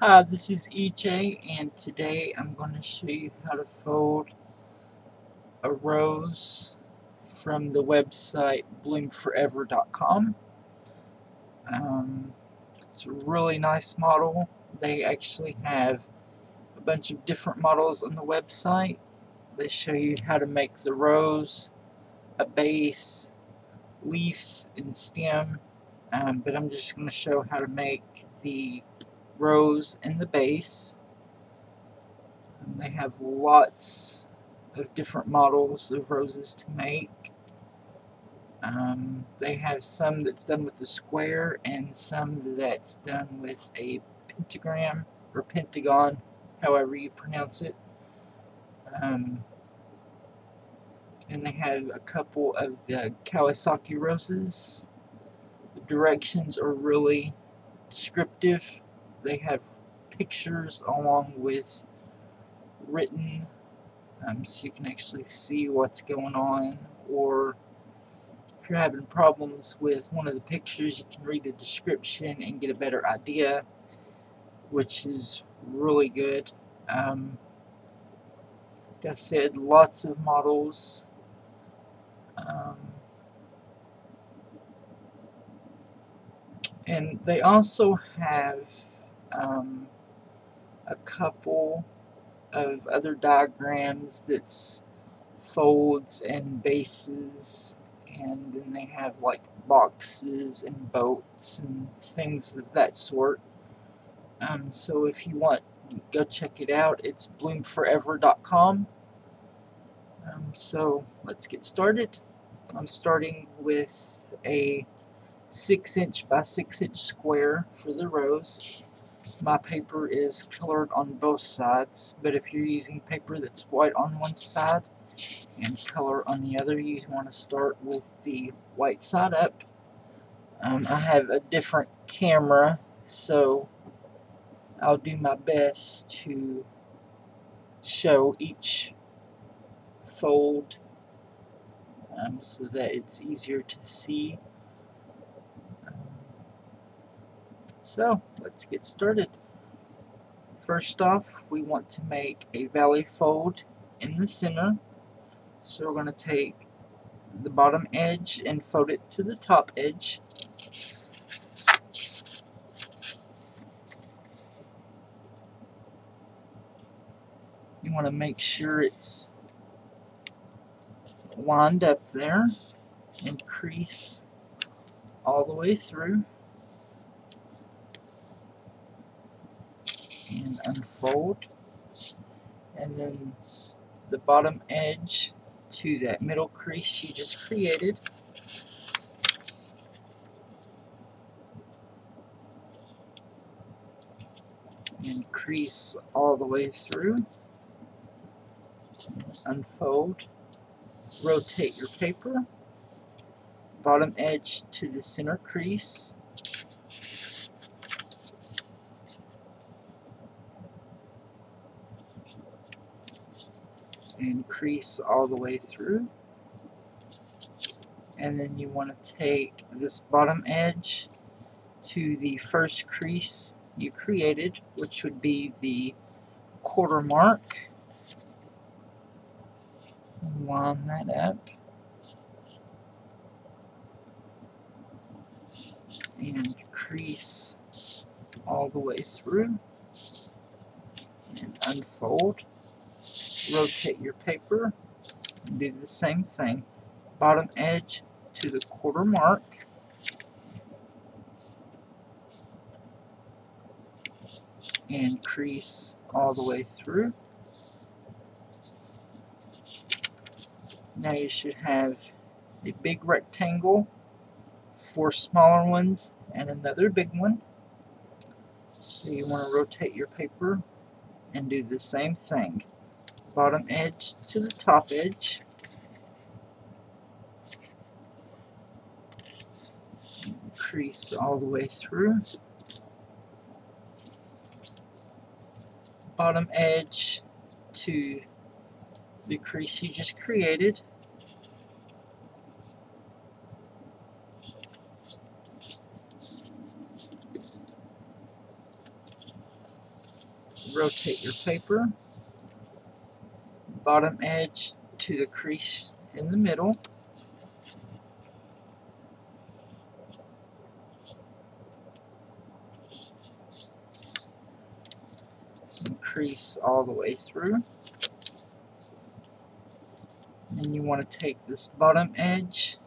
Hi, this is EJ and today I'm going to show you how to fold a rose from the website bloom4ever.com. Um, it's a really nice model. They actually have a bunch of different models on the website. They show you how to make the rose, a base, leaves, and stem. Um, but I'm just going to show how to make the rose in the base. And they have lots of different models of roses to make. Um, they have some that's done with the square and some that's done with a pentagram or pentagon, however you pronounce it. Um, and they have a couple of the Kawasaki roses. The directions are really descriptive they have pictures along with written. Um, so you can actually see what's going on. Or if you're having problems with one of the pictures you can read the description and get a better idea which is really good. Um, like I said lots of models. Um, and they also have um, a couple of other diagrams that's folds and bases and then they have like boxes and boats and things of that sort. Um, so if you want go check it out. It's bloom4ever.com um, so let's get started. I'm starting with a 6 inch by 6 inch square for the rose my paper is colored on both sides, but if you're using paper that's white on one side and color on the other, you want to start with the white side up. Um, I have a different camera, so I'll do my best to show each fold um, so that it's easier to see. So let's get started. First off, we want to make a valley fold in the center. So we're going to take the bottom edge and fold it to the top edge. You want to make sure it's lined up there and crease all the way through. And unfold. And then the bottom edge to that middle crease you just created. And crease all the way through. Unfold. Rotate your paper. Bottom edge to the center crease and crease all the way through. And then you want to take this bottom edge to the first crease you created, which would be the quarter mark. Line that up. And crease all the way through and unfold rotate your paper and do the same thing. Bottom edge to the quarter mark. And crease all the way through. Now you should have a big rectangle, four smaller ones, and another big one. So you want to rotate your paper and do the same thing bottom edge to the top edge. Crease all the way through. Bottom edge to the crease you just created. rotate your paper, bottom edge to the crease in the middle. Crease all the way through. And you want to take this bottom edge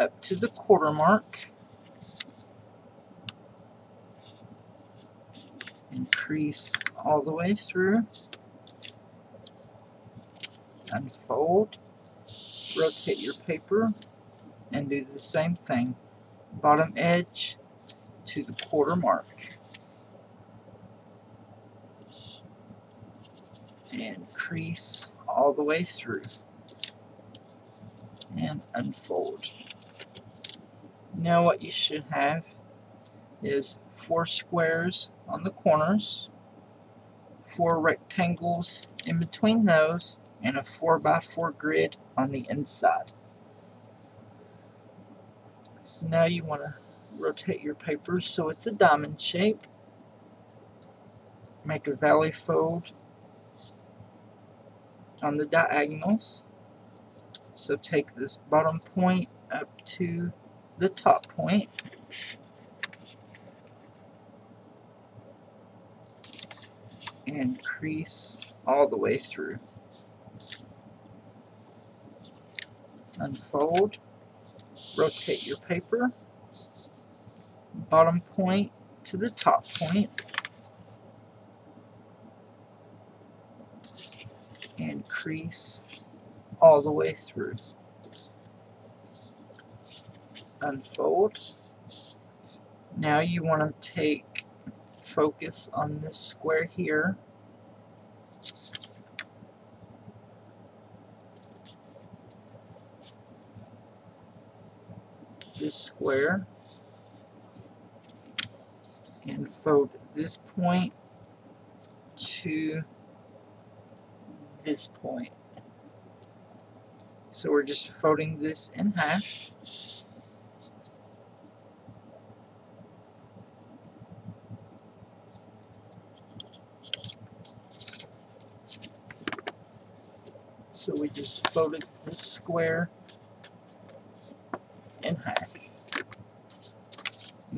up to the quarter mark increase all the way through unfold rotate your paper and do the same thing. Bottom edge to the quarter mark. And crease all the way through. And unfold. Now what you should have is four squares on the corners, four rectangles in between those, and a 4x4 grid on the inside. So now you want to rotate your paper so it's a diamond shape. Make a valley fold on the diagonals. So take this bottom point up to the top point. And crease all the way through. Unfold, rotate your paper, bottom point to the top point, and crease all the way through unfold. Now you want to take focus on this square here. Square and fold this point to this point. So we're just folding this in half. So we just folded this square in half.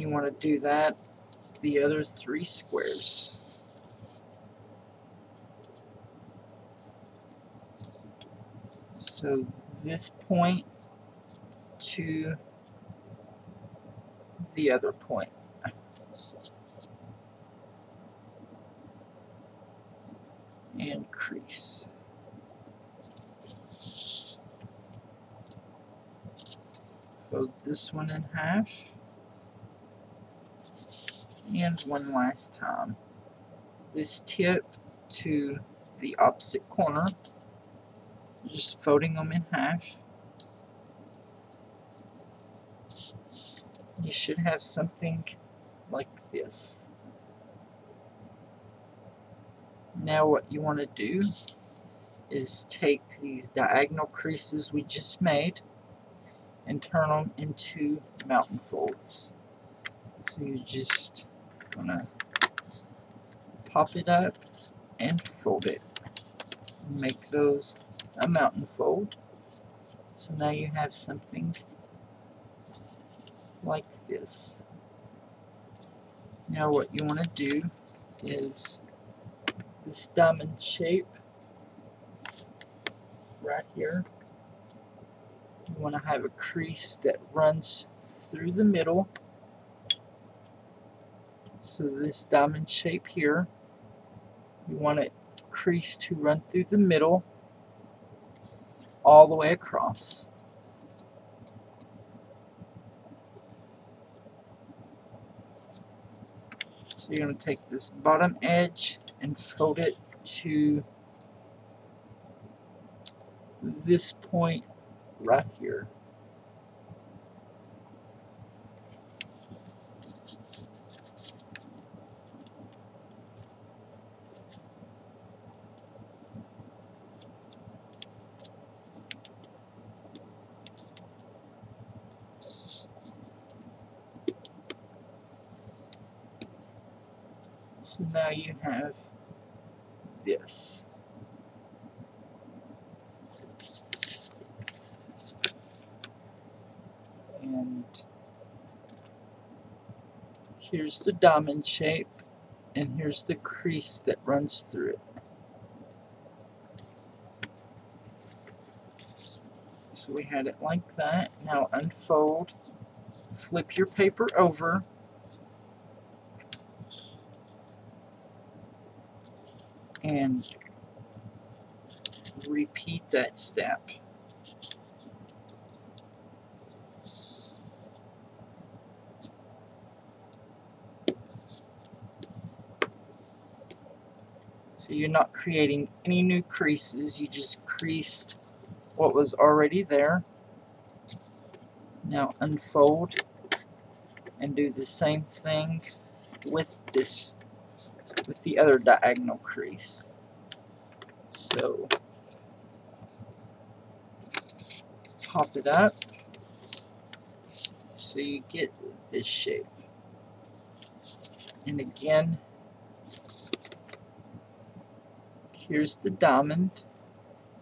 You want to do that the other three squares. So this point to the other point. And crease. fold this one in half and one last time. This tip to the opposite corner just folding them in half. You should have something like this. Now what you want to do is take these diagonal creases we just made and turn them into mountain folds. So you just gonna pop it up and fold it. Make those a mountain fold. So now you have something like this. Now what you want to do is this diamond shape right here you want to have a crease that runs through the middle. So this diamond shape here, you want it crease to run through the middle all the way across. So you're going to take this bottom edge and fold it to this point right here. So now you have this. And here's the diamond shape and here's the crease that runs through it. So we had it like that. Now unfold, flip your paper over, and repeat that step. So you're not creating any new creases, you just creased what was already there. Now unfold and do the same thing with this with the other diagonal crease. So pop it up so you get this shape. And again, here's the diamond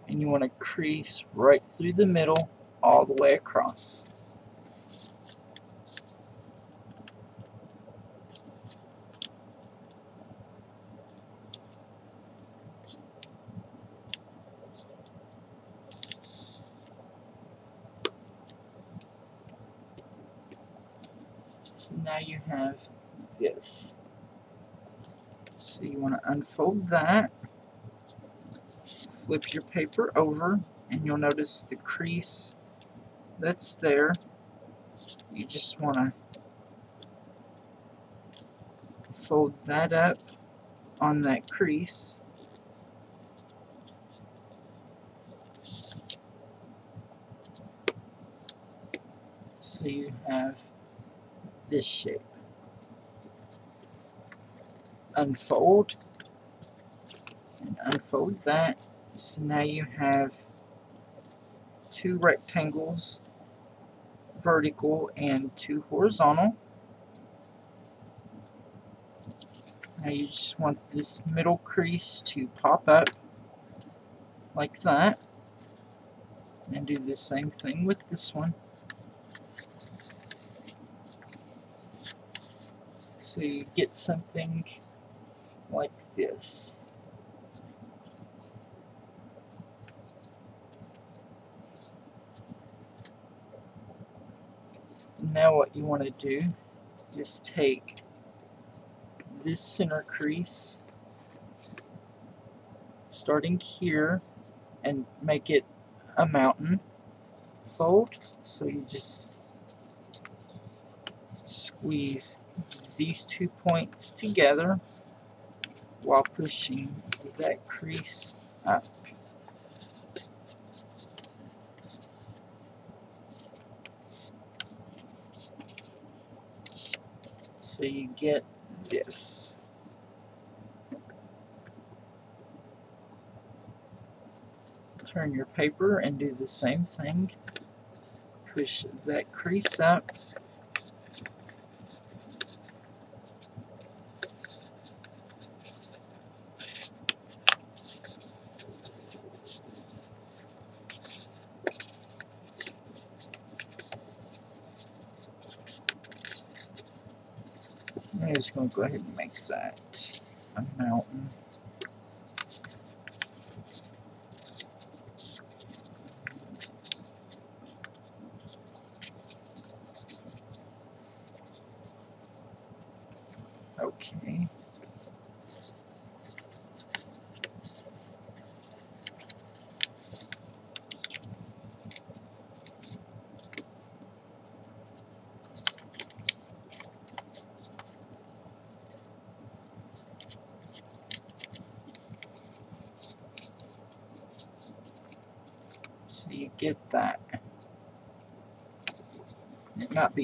and you want to crease right through the middle all the way across. So now you have this. So you want to unfold that flip your paper over and you'll notice the crease that's there. You just want to fold that up on that crease. So you have this shape. Unfold and unfold that so now you have two rectangles, vertical and two horizontal. Now you just want this middle crease to pop up like that. And do the same thing with this one. So you get something like this. now what you want to do is take this center crease starting here and make it a mountain fold so you just squeeze these two points together while pushing that crease up So you get this. Turn your paper and do the same thing. Push that crease up. Just going to go ahead and make that a mountain.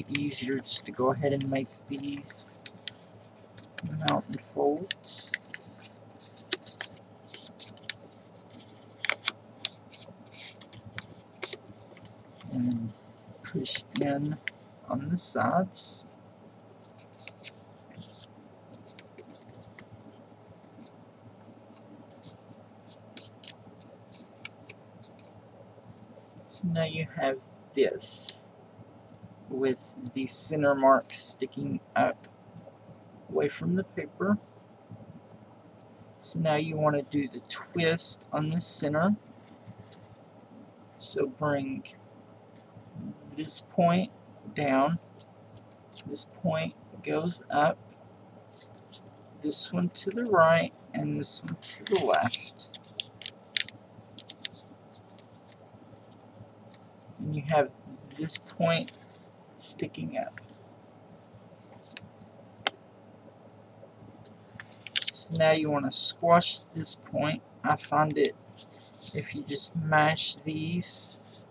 easier just to go ahead and make these mountain folds. And push in on the sides. So now you have this the center mark sticking up away from the paper. So now you want to do the twist on the center. So bring this point down, this point goes up, this one to the right, and this one to the left. And you have this point sticking up. So now you want to squash this point. I find it if you just mash these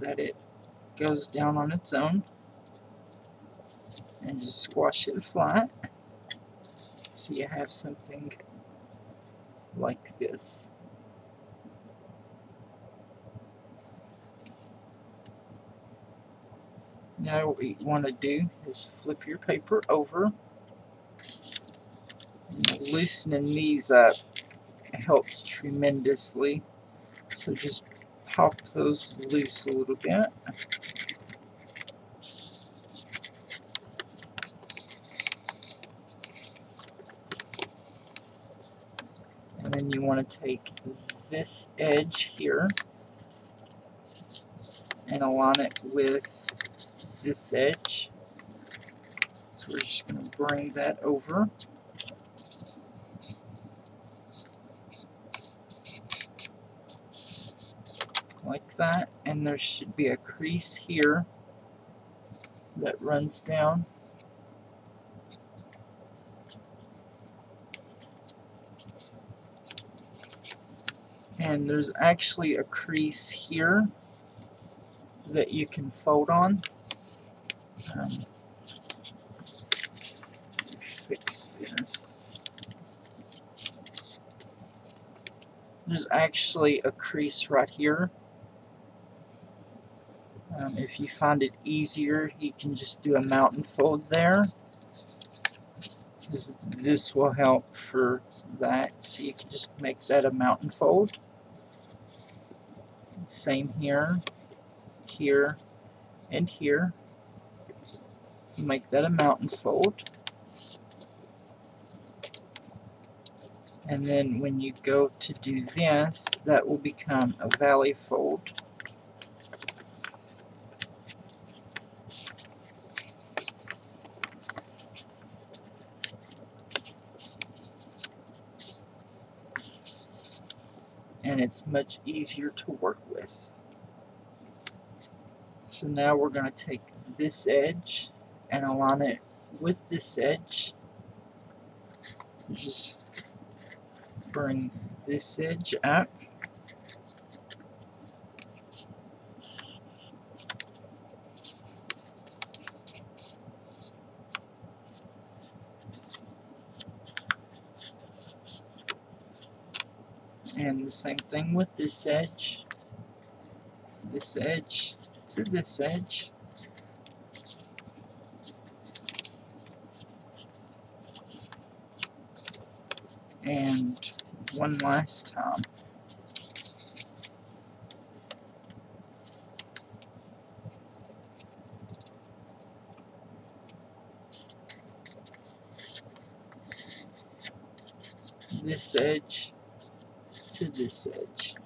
that it goes down on its own and just squash it flat so you have something like this. Now what you want to do is flip your paper over. Loosening these up helps tremendously. So just pop those loose a little bit. And then you want to take this edge here and align it with this edge. So we're just going to bring that over. Like that. And there should be a crease here that runs down. And there's actually a crease here that you can fold on. Um, this. There's actually a crease right here. Um, if you find it easier, you can just do a mountain fold there. Because this will help for that. So you can just make that a mountain fold. Same here, here, and here make that a mountain fold. And then when you go to do this, that will become a valley fold. And it's much easier to work with. So now we're going to take this edge and align it with this edge. Just bring this edge up. And the same thing with this edge. This edge to this edge. And one last time. This edge to this edge.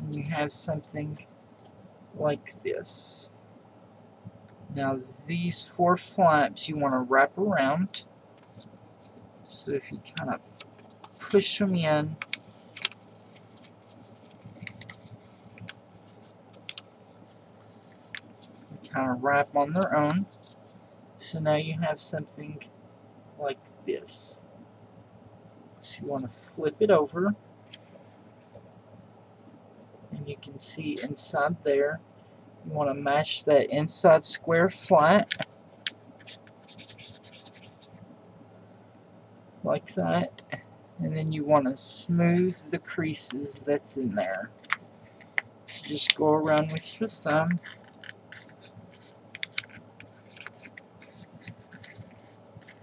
And you have something like this. Now these four flaps you want to wrap around. So if you kind of push them in, kind of wrap on their own. So now you have something like this. So you want to flip it over. And you can see inside there you want to mash that inside square flat. Like that. And then you want to smooth the creases that's in there. So just go around with your thumb.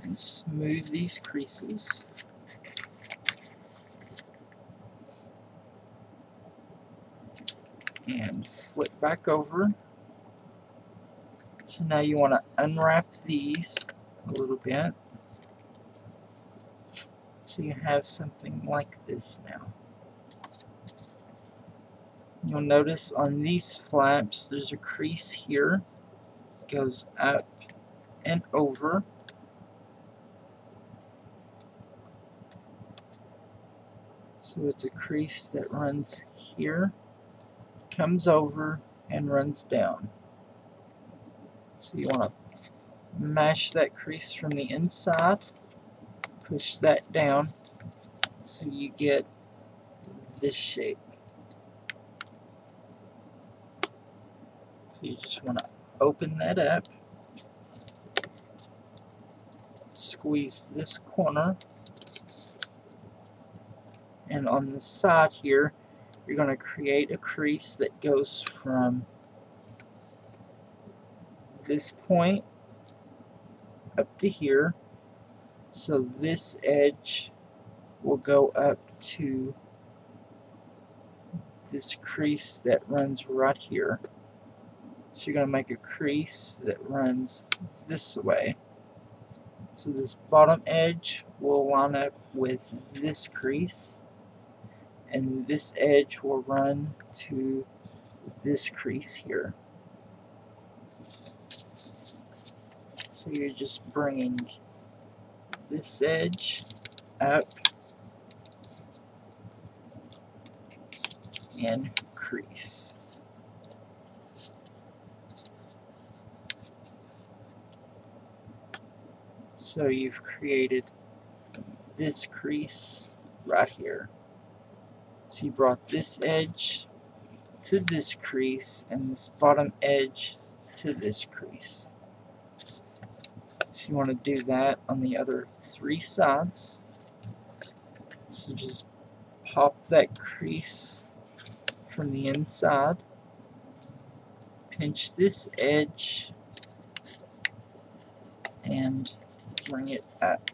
and smooth these creases. And flip back over. So now you want to unwrap these a little bit. So you have something like this now. You'll notice on these flaps there's a crease here. Goes up and over. So it's a crease that runs here, comes over, and runs down. So you want to mash that crease from the inside, push that down, so you get this shape. So you just want to open that up, squeeze this corner, and on the side here, you're going to create a crease that goes from this point up to here. So this edge will go up to this crease that runs right here. So you're going to make a crease that runs this way. So this bottom edge will line up with this crease and this edge will run to this crease here. So you're just bringing this edge up and crease. So you've created this crease right here. So you brought this edge to this crease and this bottom edge to this crease. So you want to do that on the other three sides. So just pop that crease from the inside, pinch this edge, and bring it up.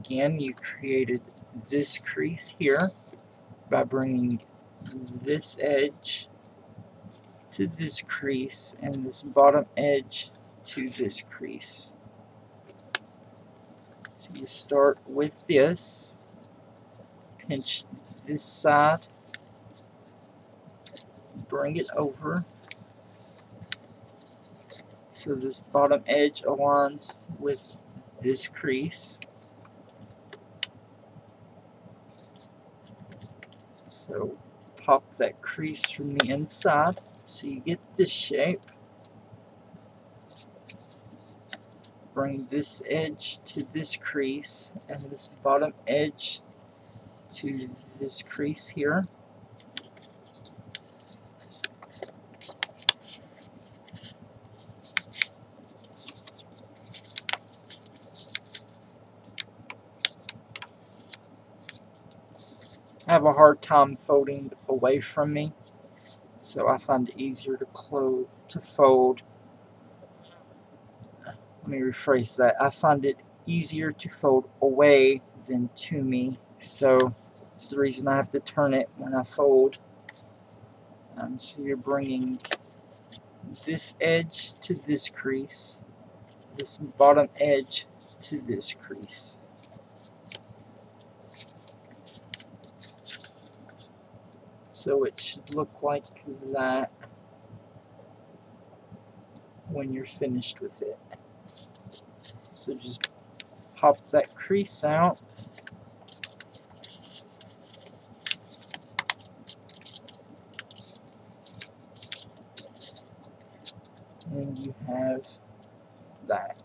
Again, you created this crease here by bringing this edge to this crease and this bottom edge to this crease. So you start with this, pinch this side, bring it over so this bottom edge aligns with this crease. So pop that crease from the inside so you get this shape. Bring this edge to this crease and this bottom edge to this crease here. Have a hard time folding away from me. So I find it easier to close to fold. Let me rephrase that. I find it easier to fold away than to me. So it's the reason I have to turn it when I fold. Um, so you're bringing this edge to this crease this bottom edge to this crease so it should look like that when you're finished with it. So just pop that crease out. And you have that.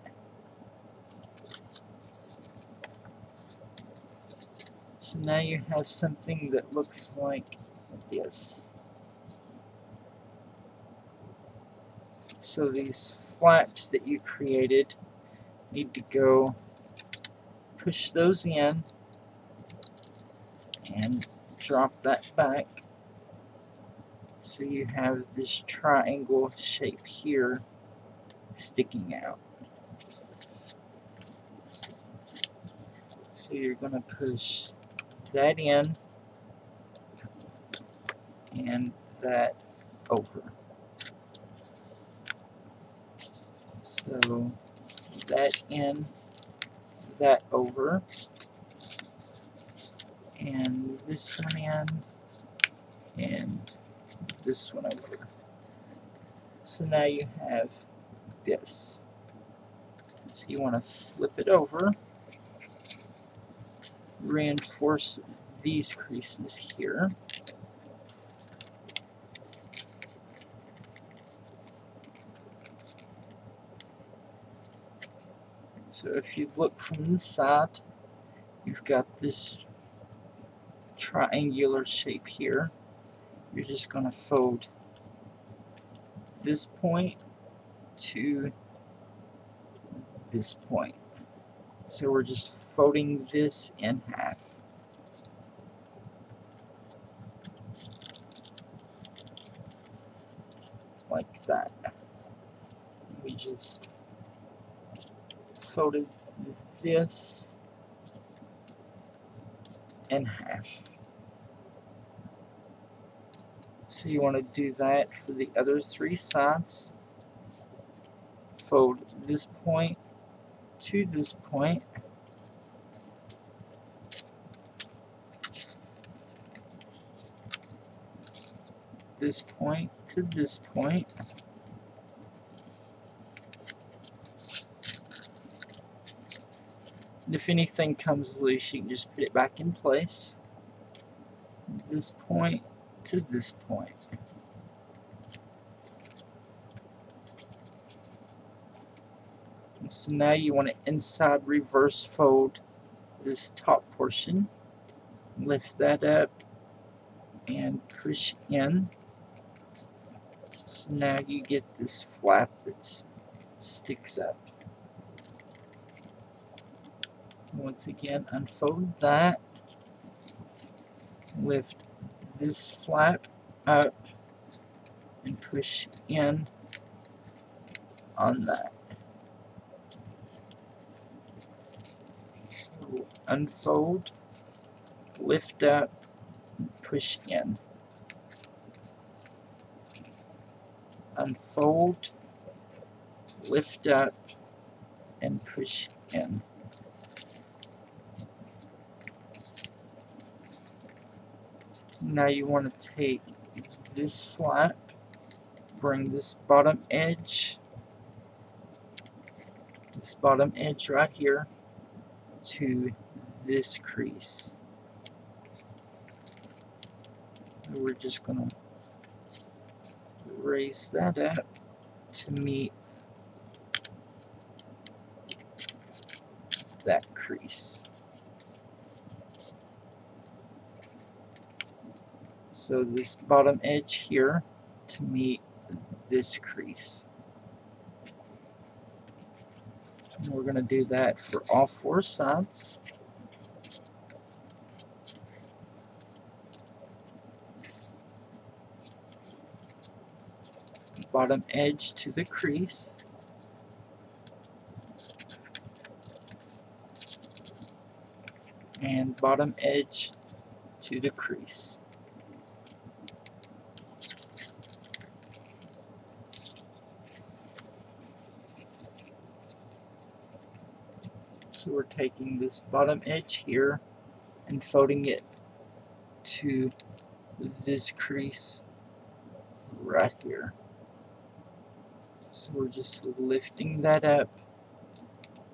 So now you have something that looks like this. So these flaps that you created need to go push those in and drop that back so you have this triangle shape here sticking out. So you're going to push that in and that over. So that in, that over, and this one in, and this one over. So now you have this. So you want to flip it over, reinforce these creases here. So if you look from the side, you've got this triangular shape here. You're just going to fold this point to this point. So we're just folding this in half. Like that. We just folded this in half. So you want to do that for the other three sides. Fold this point to this point. This point to this point. If anything comes loose, you can just put it back in place. This point to this point. And so now you want to inside reverse fold this top portion. Lift that up and push in. So now you get this flap that sticks up. Once again unfold that lift this flap up and push in on that. So unfold lift up push in. Unfold lift up and push in Now you want to take this flap, bring this bottom edge, this bottom edge right here to this crease. And we're just going to raise that up to meet that crease. So this bottom edge here to meet this crease. And we're going to do that for all four sides. Bottom edge to the crease. And bottom edge to the crease. So we're taking this bottom edge here and folding it to this crease right here. So we're just lifting that up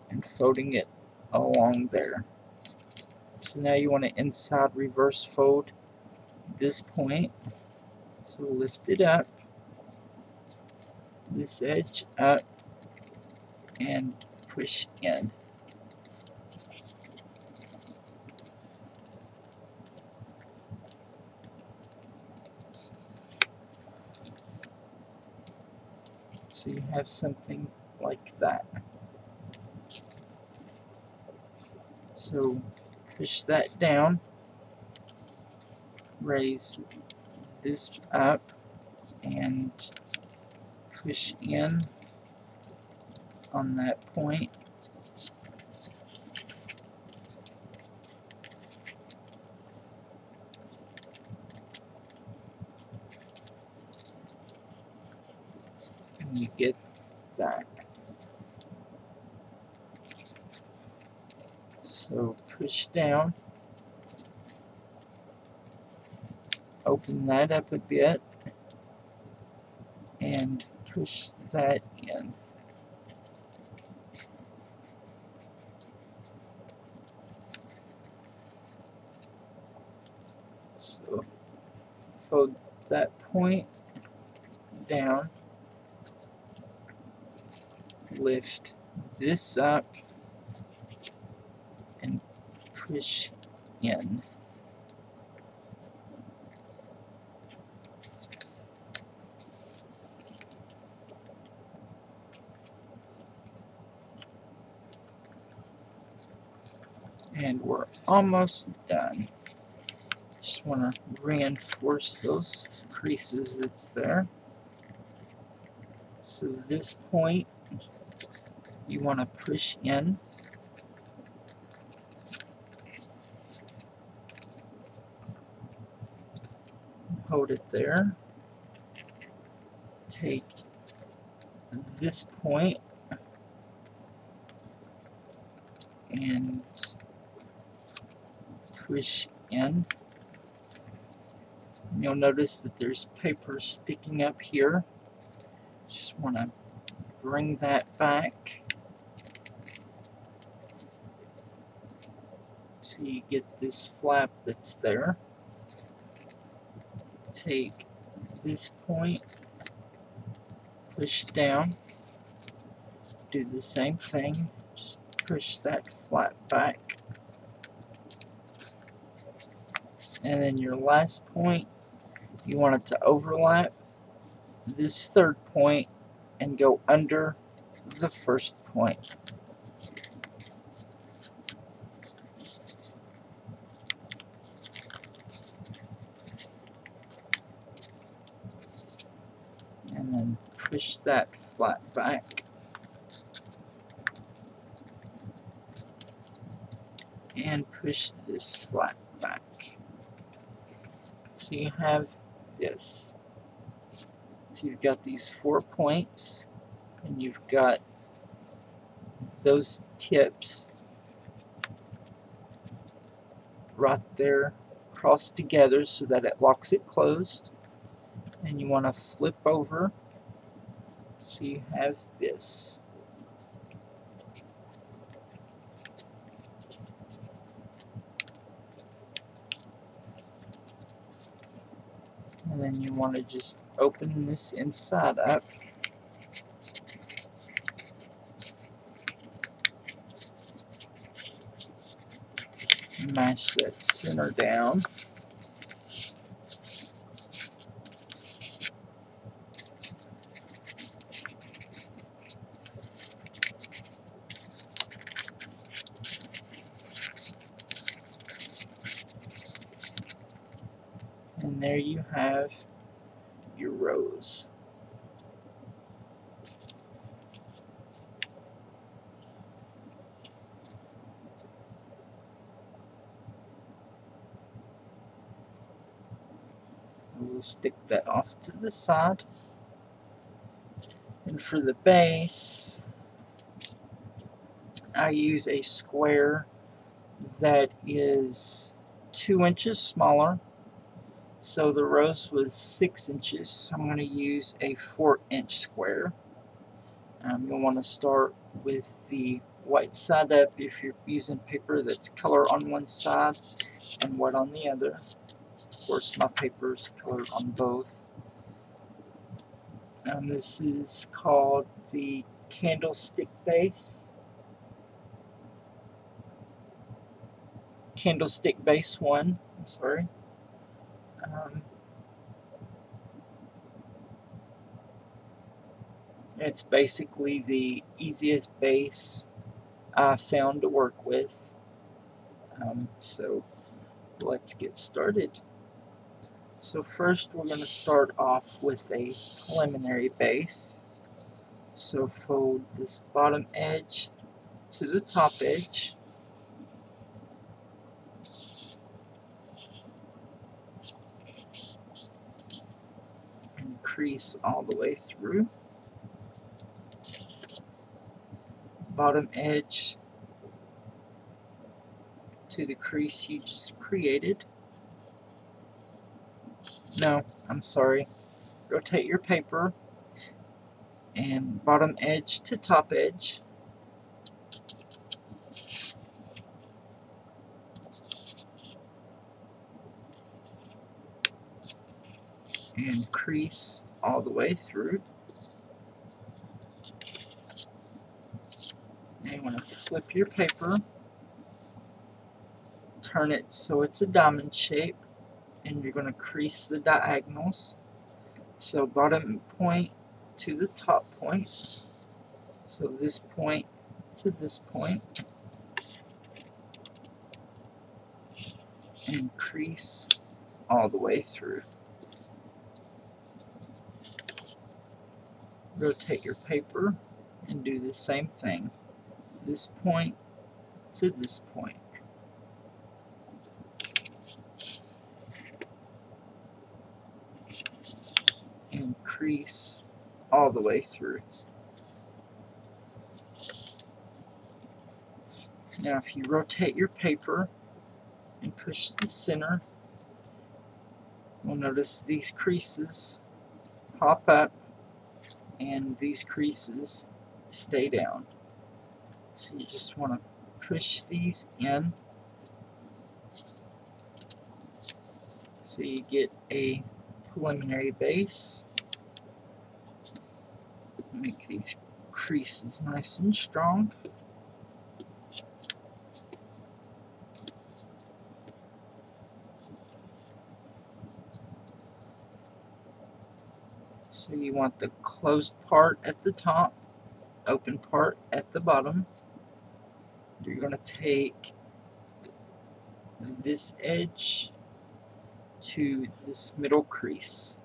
and folding it along there. So now you want to inside reverse fold this point. So lift it up, this edge up, and push in. So you have something like that. So push that down raise this up and push in on that point. And you get that. So push down, open that up a bit, and push that in. So fold that point down, lift this up, and push in. And we're almost done. Just want to reinforce those creases that's there. So this point, you want to push in. Hold it there. Take this point and push in. You'll notice that there's paper sticking up here. Just want to bring that back. So you get this flap that's there. Take this point, push down, do the same thing, just push that flap back. And then your last point you want it to overlap this third point and go under the first point. And then push that flat back. And push this flat. So you have this. So you've got these four points, and you've got those tips right there crossed together so that it locks it closed. And you want to flip over so you have this. And you want to just open this inside up. Mash that center down and there you have your rose. We'll stick that off to the side. And for the base, I use a square that is two inches smaller so the rose was 6 inches. So I'm going to use a 4 inch square. Um, you'll want to start with the white side up if you're using paper that's color on one side and white on the other. Of course my paper is colored on both. And this is called the candlestick base. Candlestick base 1, I'm sorry. Um, it's basically the easiest base I found to work with. Um, so let's get started. So first we're going to start off with a preliminary base. So fold this bottom edge to the top edge. And crease all the way through. Bottom edge to the crease you just created. No, I'm sorry. Rotate your paper and bottom edge to top edge. And crease all the way through. Now you want to flip your paper, turn it so it's a diamond shape, and you're going to crease the diagonals. So bottom point to the top point. So this point to this point. And crease all the way through. Rotate your paper and do the same thing. This point to this point. Crease all the way through. Now if you rotate your paper and push the center, you'll notice these creases pop up and these creases stay down. So you just want to push these in so you get a preliminary base make these creases nice and strong. So you want the closed part at the top, open part at the bottom. You're going to take this edge to this middle crease.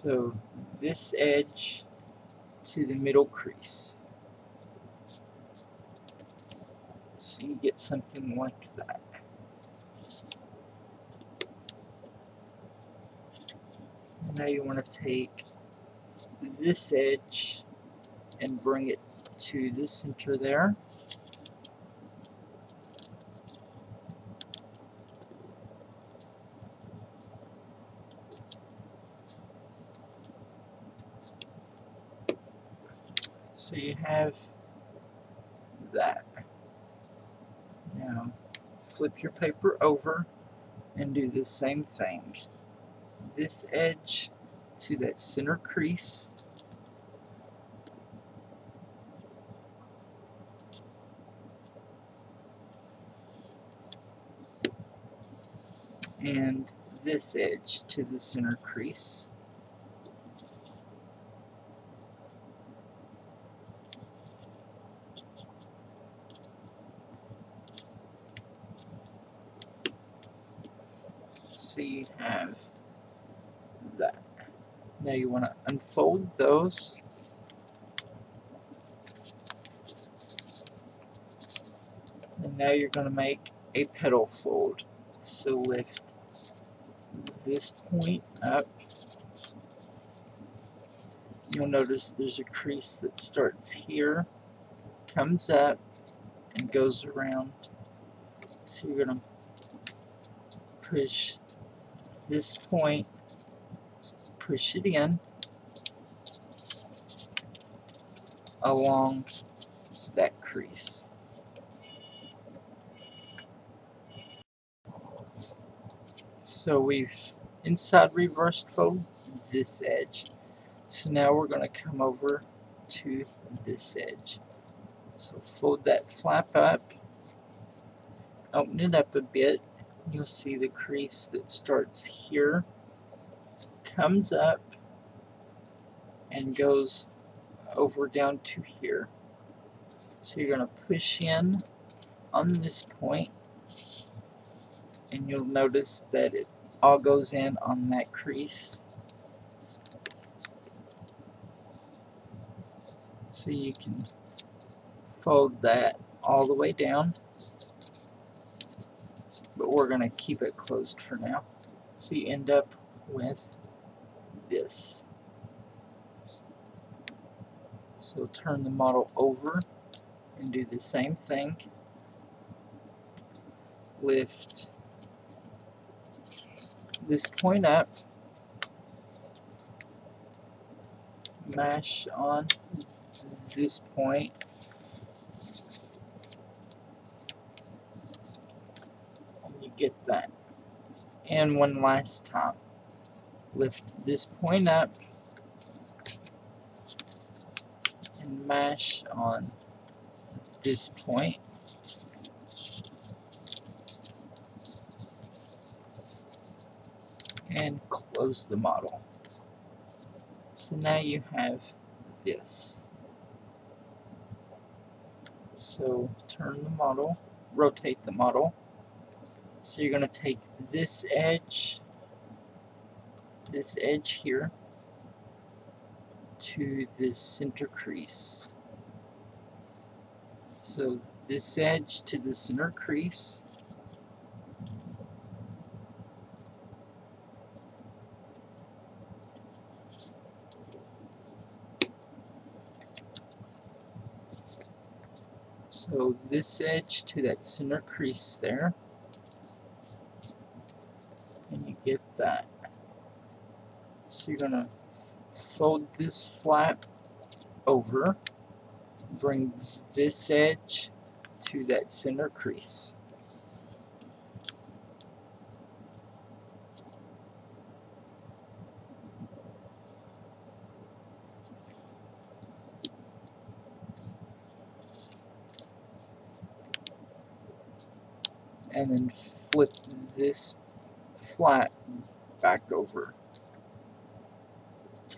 So this edge to the middle crease. So you get something like that. Now you want to take this edge and bring it to the center there. So you have that. Now, flip your paper over and do the same thing. This edge to that center crease. And this edge to the center crease. so you have that. Now you want to unfold those. And now you're going to make a petal fold. So lift this point up. You'll notice there's a crease that starts here, comes up, and goes around. So you're going to push this point, push it in along that crease. So we've inside reversed fold this edge. So now we're going to come over to this edge. So fold that flap up, open it up a bit, you'll see the crease that starts here, comes up, and goes over down to here. So you're going to push in on this point, and you'll notice that it all goes in on that crease. So you can fold that all the way down but we're going to keep it closed for now. So you end up with this. So turn the model over and do the same thing. Lift this point up, mash on this point you get that. And one last time. Lift this point up and mash on this point. And close the model. So now you have this. So turn the model, rotate the model, so you're going to take this edge, this edge here, to this center crease. So this edge to the center crease. So this edge to that center crease there. And you get that. You're going to fold this flap over, bring this edge to that center crease. and then flip this flat back over.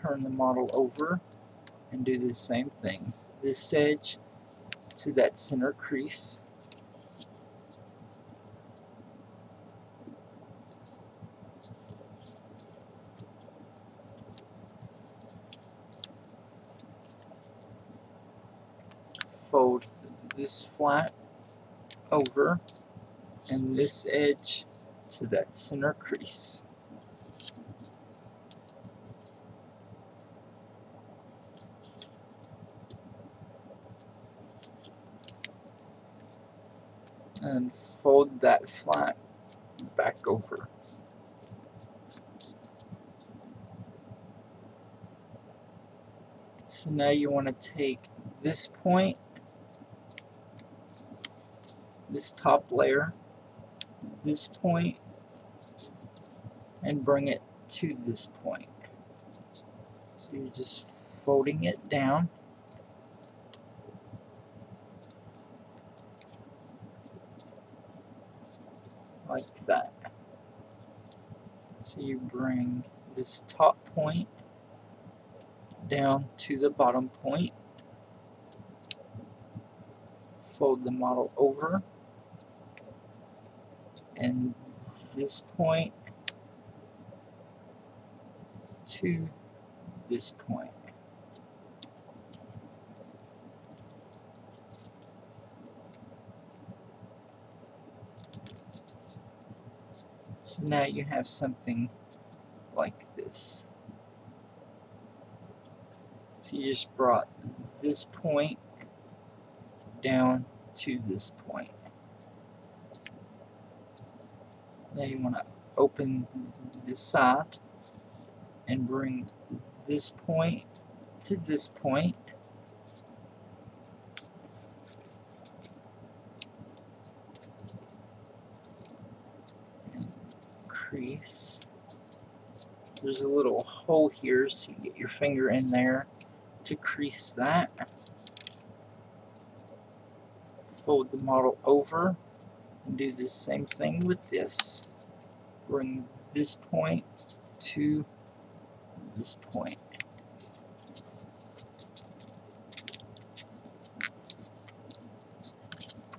Turn the model over and do the same thing. This edge to that center crease. Fold this flat over and this edge to that center crease. And fold that flat back over. So now you want to take this point, this top layer, this point and bring it to this point. So you're just folding it down. Like that. So you bring this top point down to the bottom point. Fold the model over and this point to this point. So now you have something like this. So you just brought this point down to this point. Now you want to open this side and bring this point to this point. And crease. There's a little hole here so you get your finger in there to crease that. Fold the model over And do the same thing with this. Bring this point to this point.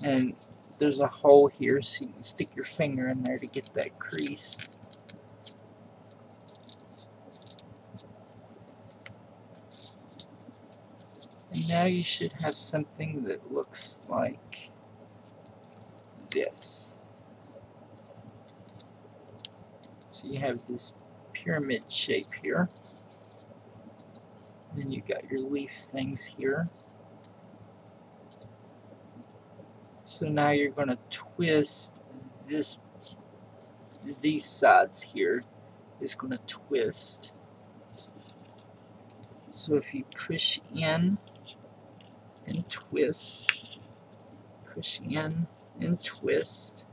And there's a hole here so you can stick your finger in there to get that crease. Now you should have something that looks like this. So you have this pyramid shape here. Then you've got your leaf things here. So now you're going to twist this, these sides here is going to twist. So if you push in and twist, push in and twist,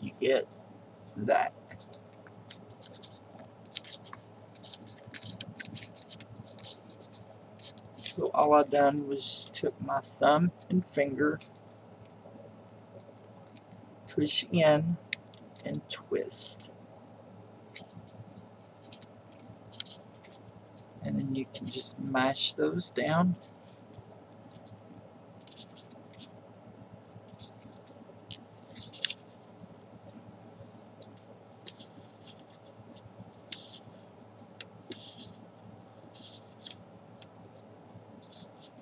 you get that. So all I done was took my thumb and finger, push in, and twist. And then you can just mash those down.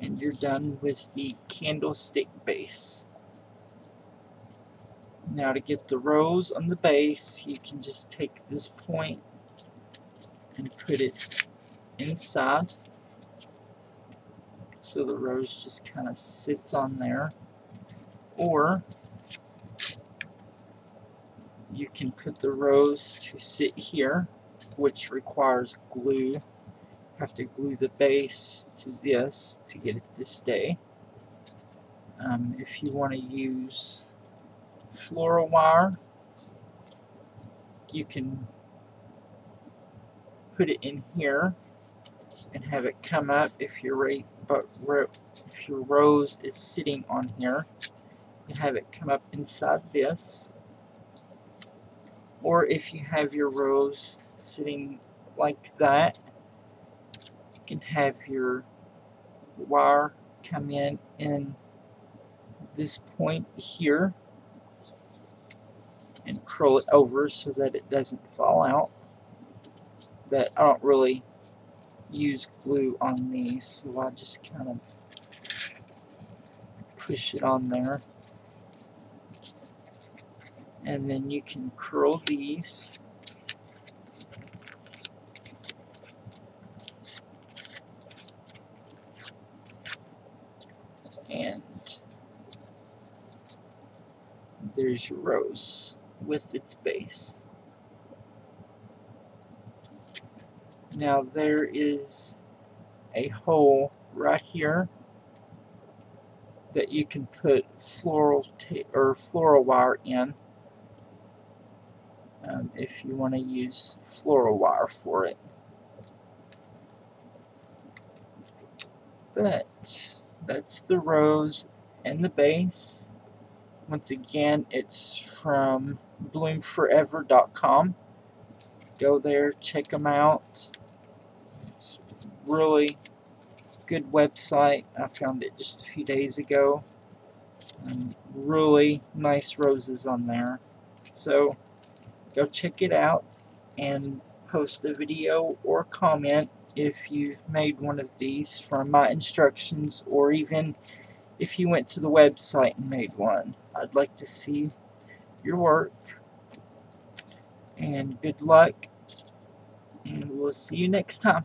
and you're done with the candlestick base. Now to get the rose on the base, you can just take this point and put it inside so the rose just kind of sits on there. Or you can put the rose to sit here, which requires glue have to glue the base to this to get it to stay. Um, if you want to use floral wire, you can put it in here and have it come up if your rate, but if your rose is sitting on here, you have it come up inside this. Or if you have your rose sitting like that, you can have your wire come in in this point here and curl it over so that it doesn't fall out but I don't really use glue on these so I just kind of push it on there and then you can curl these and there's your rose with its base. Now there is a hole right here that you can put floral or floral wire in um, if you want to use floral wire for it. But that's the rose and the base. Once again, it's from bloom4ever.com. Go there, check them out. Really good website. I found it just a few days ago. And really nice roses on there. So go check it out and post a video or comment if you've made one of these from my instructions or even if you went to the website and made one. I'd like to see your work and good luck and we'll see you next time.